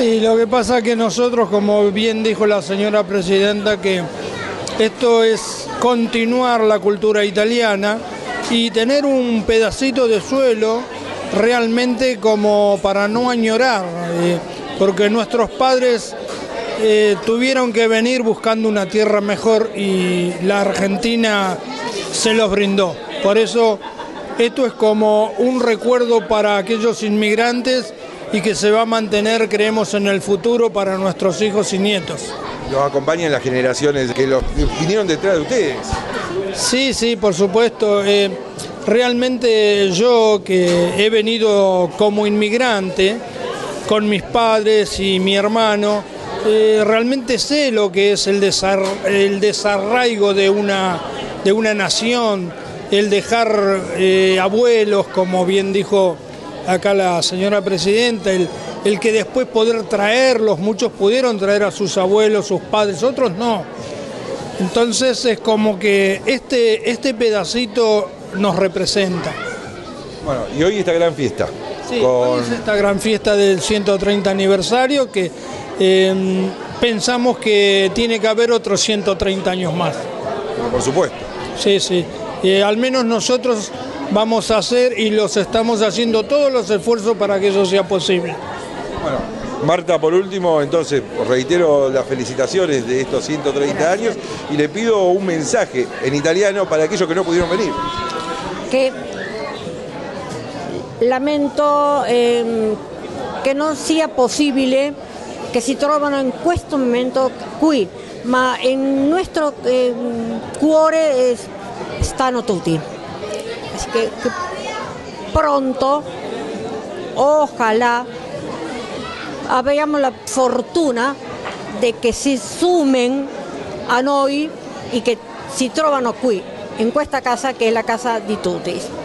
Sí, lo que pasa es que nosotros, como bien dijo la señora presidenta, que esto es continuar la cultura italiana y tener un pedacito de suelo realmente como para no añorar, eh, porque nuestros padres eh, tuvieron que venir buscando una tierra mejor y la Argentina se los brindó. Por eso esto es como un recuerdo para aquellos inmigrantes y que se va a mantener, creemos, en el futuro para nuestros hijos y nietos. Los acompañan las generaciones que los vinieron detrás de ustedes. Sí, sí, por supuesto. Eh, realmente yo que he venido como inmigrante con mis padres y mi hermano, eh, realmente sé lo que es el, el desarraigo de una, de una nación, el dejar eh, abuelos, como bien dijo acá la señora presidenta, el, el que después poder traerlos, muchos pudieron traer a sus abuelos, sus padres, otros no. Entonces es como que este, este pedacito nos representa. Bueno, y hoy esta gran fiesta. Sí, hoy es esta gran fiesta del 130 aniversario que em, pensamos que tiene que haber otros 130 años más. por supuesto. Sí, sí. Eh, al menos nosotros vamos a hacer y los estamos haciendo todos los esfuerzos para que eso sea posible. Bueno, Marta, por último, entonces reitero las felicitaciones de estos 130 años y le pido un mensaje en italiano para aquellos que no pudieron venir. Que lamento eh, che non sia possibile che si trovano in questo momento qui, ma in nostro eh, cuore eh, stanno tutti. Che, che pronto, ojalá abbiamo la fortuna di che si sumen a noi e che si trovano qui, in questa casa che è la casa di tutti.